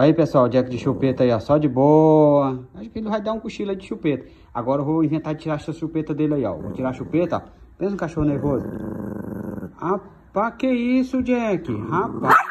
Aí, pessoal, Jack de chupeta aí, ó, só de boa. Acho que ele vai dar um cochilo de chupeta. Agora eu vou inventar de tirar essa chupeta dele aí, ó. Vou tirar a chupeta, ó. Pensa um cachorro nervoso. Rapaz, que isso, Jack? Rapaz.